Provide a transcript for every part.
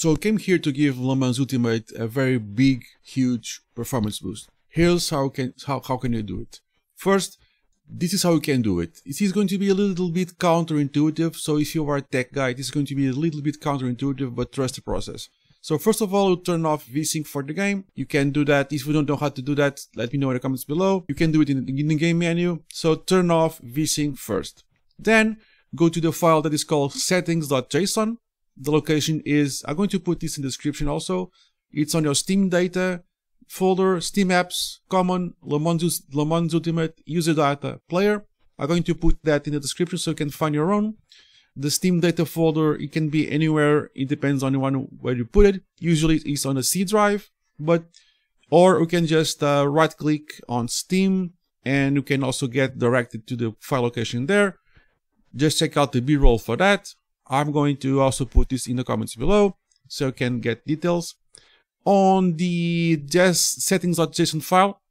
So I came here to give Le Mans Ultimate a very big, huge performance boost. Here's how can how, how can you do it. First, this is how you can do it. It is going to be a little bit counterintuitive, so if you are a tech guy, it is going to be a little bit counterintuitive, but trust the process. So first of all, turn off VSync for the game. You can do that. If you don't know how to do that, let me know in the comments below. You can do it in the, in the game menu. So turn off VSync first. Then go to the file that is called settings.json. The location is, I'm going to put this in the description also. It's on your Steam data folder, Steam apps, common, Le Mans, Le Mans Ultimate user data player. I'm going to put that in the description so you can find your own. The Steam data folder, it can be anywhere. It depends on one where you put it. Usually it's on a C drive, but, or you can just uh, right click on Steam and you can also get directed to the file location there. Just check out the B-roll for that. I'm going to also put this in the comments below so you can get details. On the just settings.json file,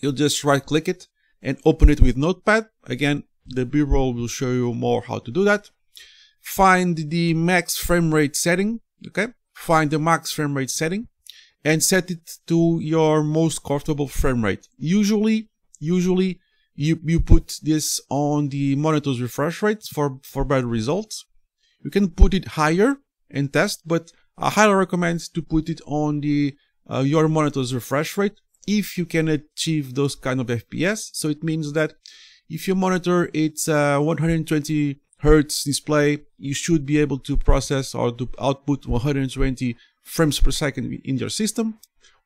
you'll just right click it and open it with Notepad. Again, the B-roll will show you more how to do that. Find the max frame rate setting, okay? Find the max frame rate setting and set it to your most comfortable frame rate. Usually, usually you, you put this on the monitor's refresh rates for, for better results. You can put it higher and test, but I highly recommend to put it on the uh, your monitor's refresh rate if you can achieve those kind of FPS. So it means that if your monitor it's uh, 120 hertz display, you should be able to process or to output 120 frames per second in your system.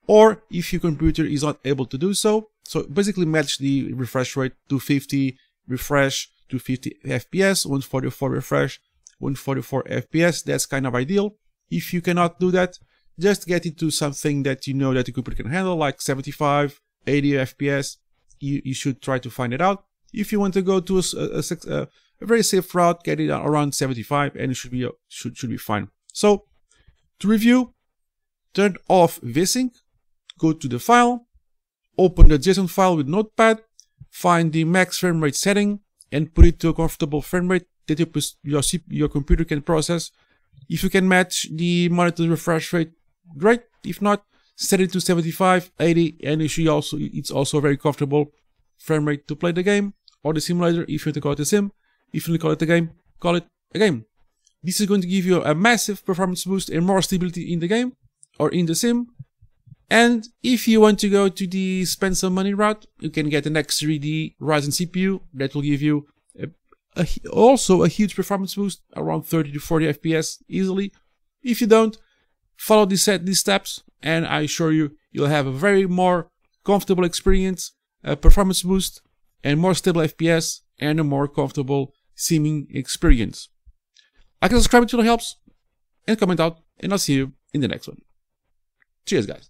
Or if your computer is not able to do so, so basically match the refresh rate to 50 refresh to 50 FPS, 144 refresh, 144 FPS. That's kind of ideal. If you cannot do that, just get it to something that you know that the computer can handle, like 75, 80 FPS. You, you should try to find it out. If you want to go to a, a, a, a very safe route, get it around 75 and it should be, uh, should, should be fine. So to review, turn off VSync, go to the file, open the JSON file with Notepad, find the max frame rate setting and put it to a comfortable frame rate that your, your computer can process if you can match the monitor refresh rate, great. If not, set it to 75, 80, and it also it's also a very comfortable frame rate to play the game or the simulator if you want to call it a sim. If you want to call it a game, call it a game. This is going to give you a massive performance boost and more stability in the game or in the sim. And if you want to go to the spend some money route, you can get an X3D Ryzen CPU that will give you a, also a huge performance boost, around 30 to 40 FPS easily. If you don't, follow these, set, these steps and I assure you, you'll have a very more comfortable experience, a performance boost, and more stable FPS, and a more comfortable simming experience. Like and subscribe if it helps, and comment out, and I'll see you in the next one. Cheers, guys.